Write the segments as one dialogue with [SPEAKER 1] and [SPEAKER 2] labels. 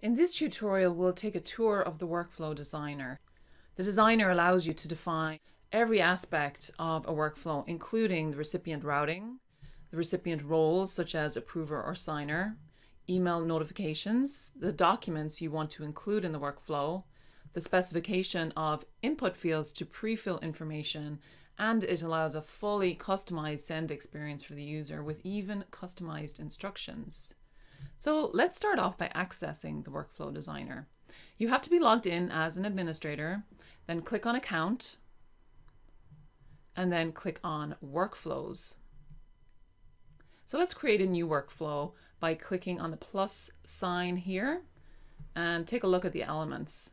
[SPEAKER 1] In this tutorial, we'll take a tour of the Workflow Designer. The designer allows you to define every aspect of a workflow, including the recipient routing, the recipient roles such as approver or signer, email notifications, the documents you want to include in the workflow, the specification of input fields to pre-fill information, and it allows a fully customized send experience for the user with even customized instructions. So let's start off by accessing the Workflow Designer. You have to be logged in as an administrator, then click on Account, and then click on Workflows. So let's create a new workflow by clicking on the plus sign here and take a look at the elements.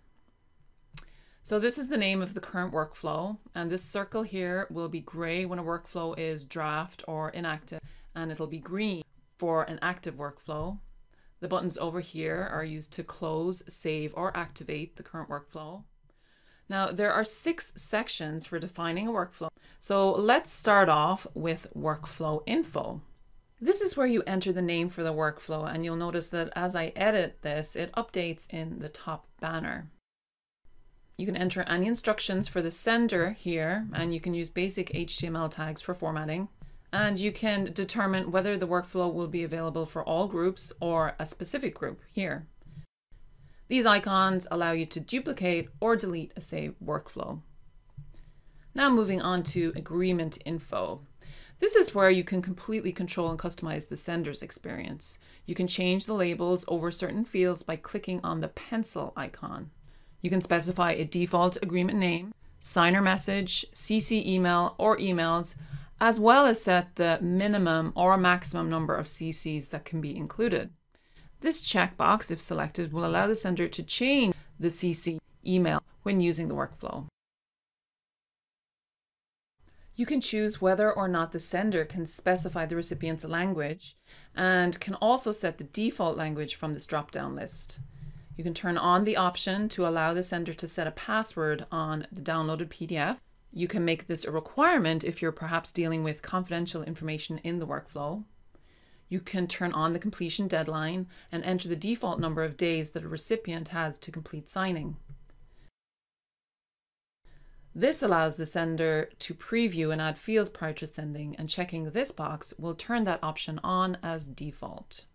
[SPEAKER 1] So this is the name of the current workflow and this circle here will be gray when a workflow is draft or inactive and it'll be green for an active workflow. The buttons over here are used to close, save or activate the current workflow. Now there are six sections for defining a workflow. So let's start off with workflow info. This is where you enter the name for the workflow and you'll notice that as I edit this, it updates in the top banner. You can enter any instructions for the sender here and you can use basic HTML tags for formatting. And you can determine whether the workflow will be available for all groups or a specific group here. These icons allow you to duplicate or delete a saved workflow. Now moving on to agreement info. This is where you can completely control and customize the sender's experience. You can change the labels over certain fields by clicking on the pencil icon. You can specify a default agreement name, signer message, CC email or emails, as well as set the minimum or maximum number of CCs that can be included. This checkbox, if selected, will allow the sender to change the CC email when using the workflow. You can choose whether or not the sender can specify the recipient's language and can also set the default language from this drop-down list. You can turn on the option to allow the sender to set a password on the downloaded PDF. You can make this a requirement if you're perhaps dealing with confidential information in the workflow. You can turn on the completion deadline and enter the default number of days that a recipient has to complete signing. This allows the sender to preview and add fields prior to sending, and checking this box will turn that option on as default.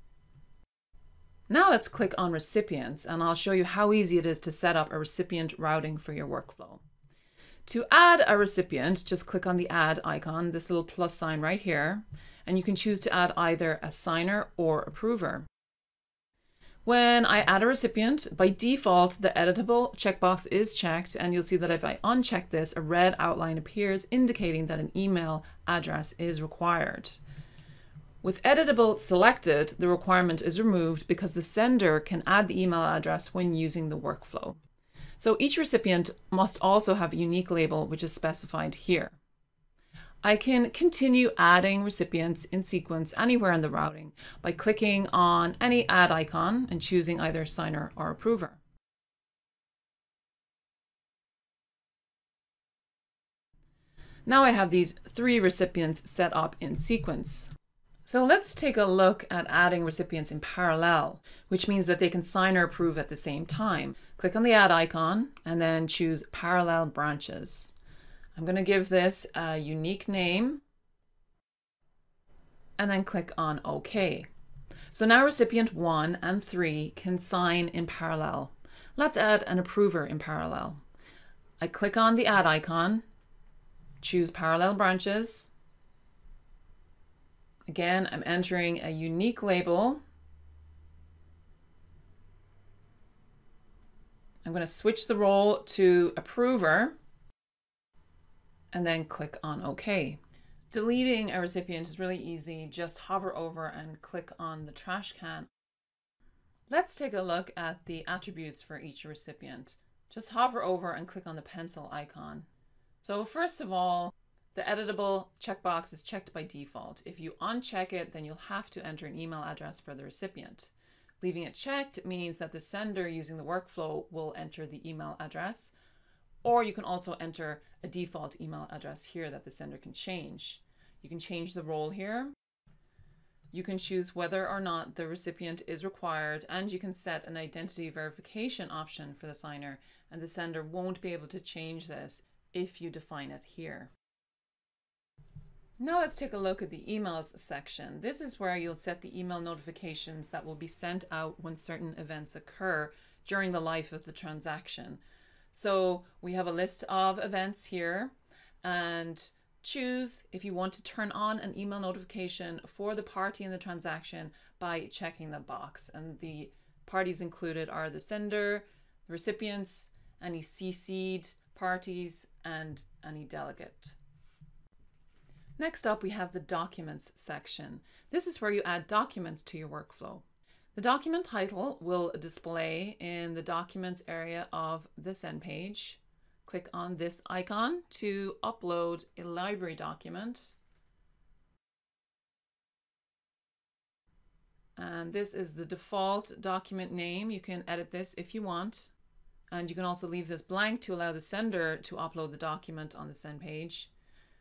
[SPEAKER 1] Now let's click on recipients, and I'll show you how easy it is to set up a recipient routing for your workflow. To add a recipient, just click on the add icon, this little plus sign right here, and you can choose to add either a signer or approver. When I add a recipient, by default, the editable checkbox is checked, and you'll see that if I uncheck this, a red outline appears indicating that an email address is required. With editable selected, the requirement is removed because the sender can add the email address when using the workflow. So each recipient must also have a unique label, which is specified here. I can continue adding recipients in sequence anywhere in the routing by clicking on any add icon and choosing either signer or approver. Now I have these three recipients set up in sequence. So let's take a look at adding recipients in parallel, which means that they can sign or approve at the same time. Click on the add icon and then choose parallel branches. I'm going to give this a unique name and then click on OK. So now recipient 1 and 3 can sign in parallel. Let's add an approver in parallel. I click on the add icon, choose parallel branches. Again, I'm entering a unique label. I'm going to switch the role to approver and then click on OK. Deleting a recipient is really easy. Just hover over and click on the trash can. Let's take a look at the attributes for each recipient. Just hover over and click on the pencil icon. So first of all, the editable checkbox is checked by default. If you uncheck it, then you'll have to enter an email address for the recipient. Leaving it checked means that the sender using the workflow will enter the email address, or you can also enter a default email address here that the sender can change. You can change the role here. You can choose whether or not the recipient is required and you can set an identity verification option for the signer and the sender won't be able to change this if you define it here. Now let's take a look at the emails section. This is where you'll set the email notifications that will be sent out when certain events occur during the life of the transaction. So we have a list of events here and choose if you want to turn on an email notification for the party in the transaction by checking the box. And the parties included are the sender, the recipients, any CC'd parties, and any delegate. Next up, we have the Documents section. This is where you add documents to your workflow. The document title will display in the Documents area of the Send page. Click on this icon to upload a library document. And this is the default document name. You can edit this if you want. And you can also leave this blank to allow the sender to upload the document on the send page.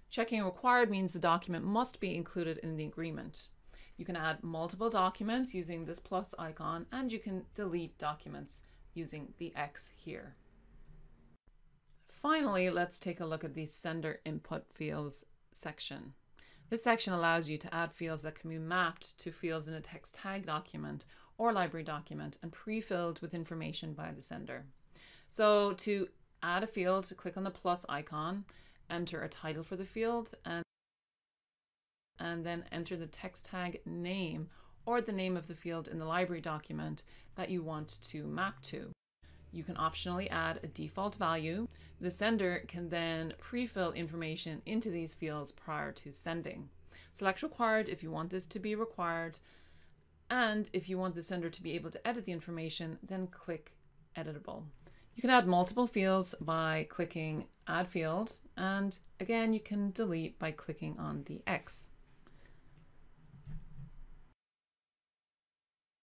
[SPEAKER 1] Checking required means the document must be included in the agreement. You can add multiple documents using this plus icon and you can delete documents using the X here. Finally, let's take a look at the sender input fields section. This section allows you to add fields that can be mapped to fields in a text tag document or library document and pre-filled with information by the sender. So to add a field, click on the plus icon, enter a title for the field, and and then enter the text tag name or the name of the field in the library document that you want to map to. You can optionally add a default value. The sender can then pre-fill information into these fields prior to sending. Select required if you want this to be required. And if you want the sender to be able to edit the information, then click editable. You can add multiple fields by clicking add field. And again, you can delete by clicking on the X.